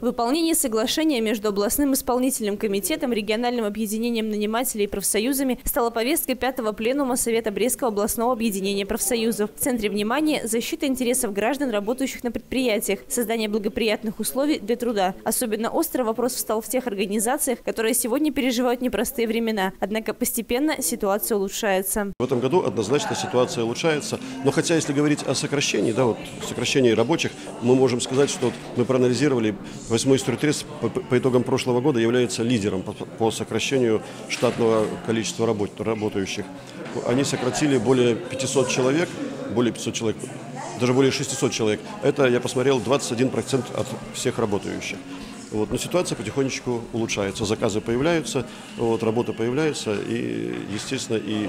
Выполнение соглашения между областным исполнительным комитетом, региональным объединением нанимателей и профсоюзами стало повесткой пятого пленума Совета Брестского областного объединения профсоюзов. В центре внимания – защита интересов граждан, работающих на предприятиях, создание благоприятных условий для труда. Особенно остро вопрос встал в тех организациях, которые сегодня переживают непростые времена. Однако постепенно ситуация улучшается. В этом году однозначно ситуация улучшается. Но хотя, если говорить о сокращении, да, вот сокращении рабочих, мы можем сказать, что мы проанализировали, восьмой стройтрез по, по итогам прошлого года является лидером по, по сокращению штатного количества работ, работающих. Они сократили более 500 человек, более 500 человек, даже более 600 человек. Это, я посмотрел, 21% от всех работающих. Вот. Но ситуация потихонечку улучшается, заказы появляются, вот, работа появляется, и, естественно, и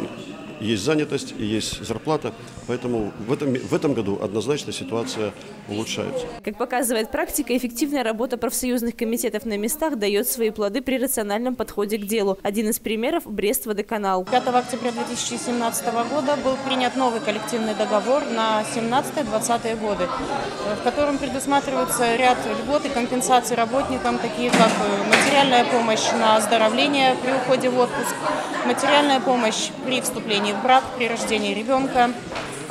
есть занятость, и есть зарплата, поэтому в этом, в этом году однозначно ситуация улучшается. Как показывает практика, эффективная работа профсоюзных комитетов на местах дает свои плоды при рациональном подходе к делу. Один из примеров – Брест-водоканал. 5 октября 2017 года был принят новый коллективный договор на 17-20 годы, в котором предусматривается ряд льгот и компенсаций работникам, такие как материальная помощь на оздоровление при уходе в отпуск, материальная помощь при вступлении в брак, при рождении ребенка,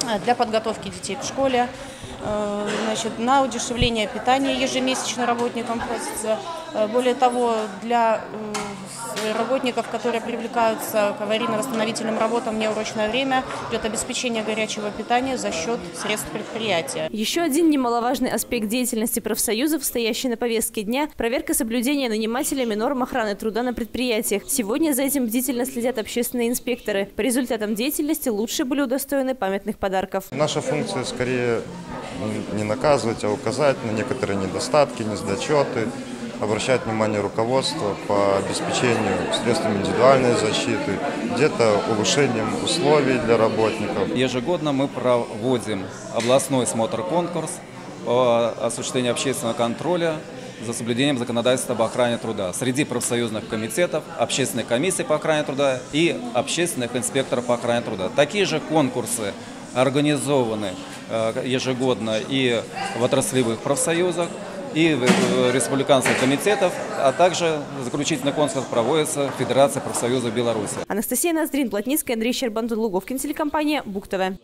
э, для подготовки детей к школе, значит, на удешевление питания ежемесячно работникам платится. Э, более того, для работников, которые привлекаются к аварийно-восстановительным работам в неурочное время, идет обеспечение горячего питания за счет средств предприятия. Еще один немаловажный аспект деятельности профсоюзов, стоящий на повестке дня – проверка соблюдения нанимателями норм охраны труда на предприятиях. Сегодня за этим бдительно следят общественные инспекторы. По результатам деятельности лучше были удостоены памятных подарков. Наша функция скорее не наказывать, а указать на некоторые недостатки, недочеты, обращать внимание руководства по обеспечению средствами индивидуальной защиты, где-то улучшением условий для работников. Ежегодно мы проводим областной смотр-конкурс по осуществлению общественного контроля за соблюдением законодательства об охране труда среди профсоюзных комитетов, общественной комиссии по охране труда и общественных инспекторов по охране труда. Такие же конкурсы организованы э, ежегодно и в отраслевых профсоюзах, и республиканских комитетов, а также заключительный конкурс проводится Федерация профсоюза Беларуси. Анастасия Ноздрин, Плотницкая, Андрей Щербан, Луговкин, телекомпания «Бук-ТВ».